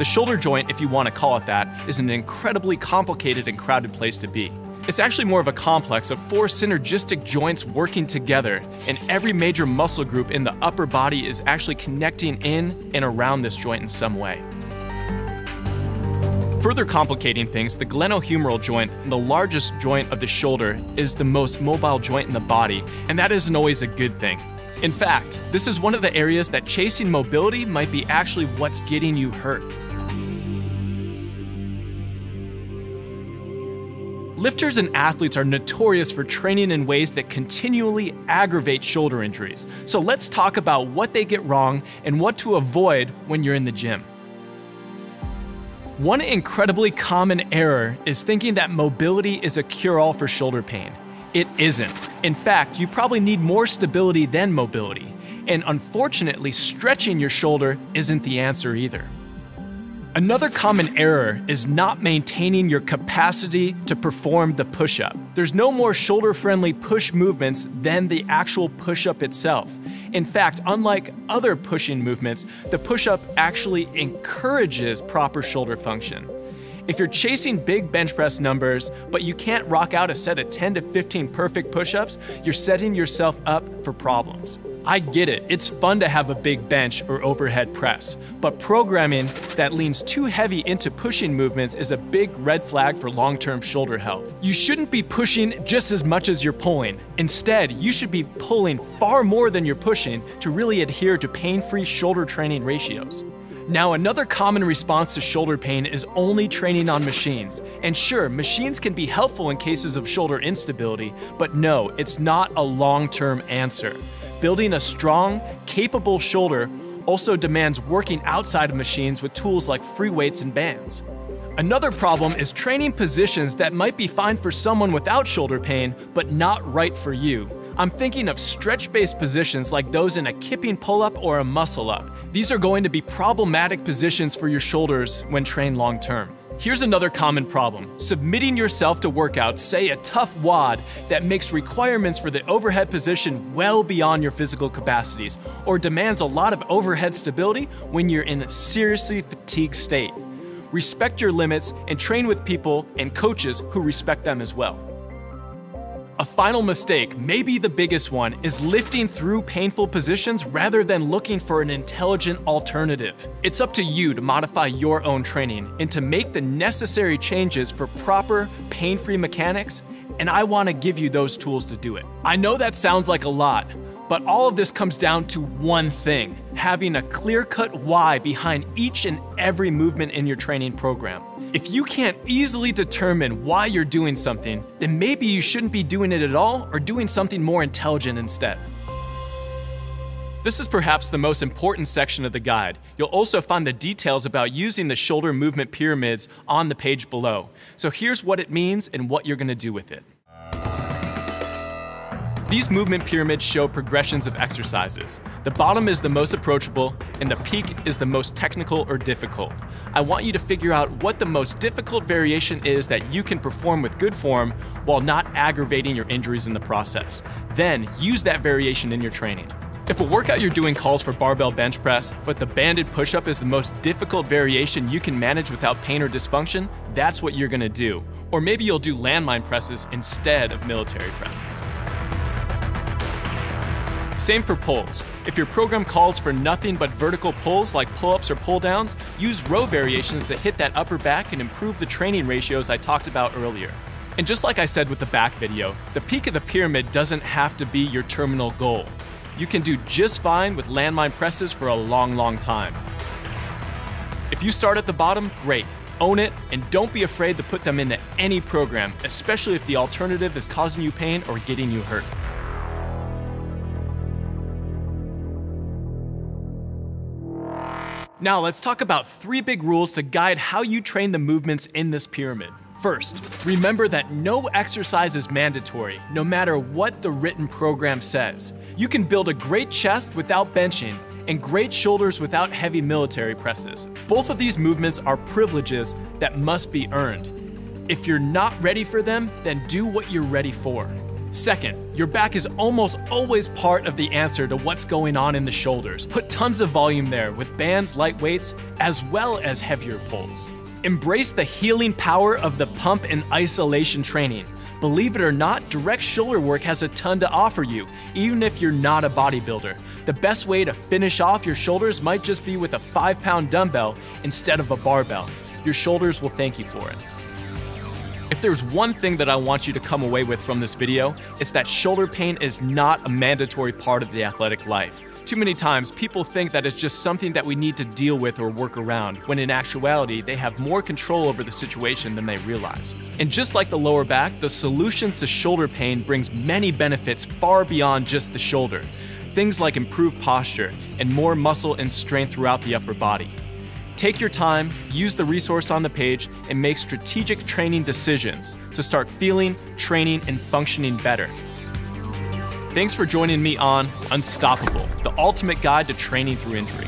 The shoulder joint, if you want to call it that, is an incredibly complicated and crowded place to be. It's actually more of a complex of four synergistic joints working together, and every major muscle group in the upper body is actually connecting in and around this joint in some way. Further complicating things, the glenohumeral joint, the largest joint of the shoulder, is the most mobile joint in the body, and that isn't always a good thing. In fact, this is one of the areas that chasing mobility might be actually what's getting you hurt. Lifters and athletes are notorious for training in ways that continually aggravate shoulder injuries. So let's talk about what they get wrong and what to avoid when you're in the gym. One incredibly common error is thinking that mobility is a cure-all for shoulder pain. It isn't. In fact, you probably need more stability than mobility. And unfortunately, stretching your shoulder isn't the answer either. Another common error is not maintaining your capacity to perform the push-up. There's no more shoulder-friendly push movements than the actual push-up itself. In fact, unlike other pushing movements, the push-up actually encourages proper shoulder function. If you're chasing big bench press numbers, but you can't rock out a set of 10 to 15 perfect push-ups, you're setting yourself up for problems. I get it, it's fun to have a big bench or overhead press, but programming that leans too heavy into pushing movements is a big red flag for long-term shoulder health. You shouldn't be pushing just as much as you're pulling. Instead, you should be pulling far more than you're pushing to really adhere to pain-free shoulder training ratios. Now, another common response to shoulder pain is only training on machines. And sure, machines can be helpful in cases of shoulder instability, but no, it's not a long-term answer. Building a strong, capable shoulder also demands working outside of machines with tools like free weights and bands. Another problem is training positions that might be fine for someone without shoulder pain, but not right for you. I'm thinking of stretch-based positions like those in a kipping pull-up or a muscle-up. These are going to be problematic positions for your shoulders when trained long-term. Here's another common problem. Submitting yourself to workouts, say a tough WOD, that makes requirements for the overhead position well beyond your physical capacities, or demands a lot of overhead stability when you're in a seriously fatigued state. Respect your limits and train with people and coaches who respect them as well. A final mistake, maybe the biggest one, is lifting through painful positions rather than looking for an intelligent alternative. It's up to you to modify your own training and to make the necessary changes for proper, pain-free mechanics, and I want to give you those tools to do it. I know that sounds like a lot, but all of this comes down to one thing, having a clear-cut why behind each and every movement in your training program. If you can't easily determine why you're doing something, then maybe you shouldn't be doing it at all or doing something more intelligent instead. This is perhaps the most important section of the guide. You'll also find the details about using the shoulder movement pyramids on the page below. So here's what it means and what you're gonna do with it. These movement pyramids show progressions of exercises. The bottom is the most approachable, and the peak is the most technical or difficult. I want you to figure out what the most difficult variation is that you can perform with good form while not aggravating your injuries in the process. Then use that variation in your training. If a workout you're doing calls for barbell bench press, but the banded push-up is the most difficult variation you can manage without pain or dysfunction, that's what you're gonna do. Or maybe you'll do landmine presses instead of military presses. Same for pulls. If your program calls for nothing but vertical pulls like pull-ups or pull-downs, use row variations that hit that upper back and improve the training ratios I talked about earlier. And just like I said with the back video, the peak of the pyramid doesn't have to be your terminal goal. You can do just fine with landmine presses for a long, long time. If you start at the bottom, great. Own it, and don't be afraid to put them into any program, especially if the alternative is causing you pain or getting you hurt. Now let's talk about three big rules to guide how you train the movements in this pyramid. First, remember that no exercise is mandatory, no matter what the written program says. You can build a great chest without benching, and great shoulders without heavy military presses. Both of these movements are privileges that must be earned. If you're not ready for them, then do what you're ready for. Second, your back is almost always part of the answer to what's going on in the shoulders. Put tons of volume there with bands, light weights, as well as heavier pulls. Embrace the healing power of the pump and isolation training. Believe it or not, direct shoulder work has a ton to offer you, even if you're not a bodybuilder. The best way to finish off your shoulders might just be with a 5 pound dumbbell instead of a barbell. Your shoulders will thank you for it. If there's one thing that I want you to come away with from this video, it's that shoulder pain is not a mandatory part of the athletic life. Too many times, people think that it's just something that we need to deal with or work around, when in actuality, they have more control over the situation than they realize. And just like the lower back, the solutions to shoulder pain brings many benefits far beyond just the shoulder. Things like improved posture and more muscle and strength throughout the upper body. Take your time, use the resource on the page, and make strategic training decisions to start feeling, training, and functioning better. Thanks for joining me on Unstoppable, the ultimate guide to training through injury.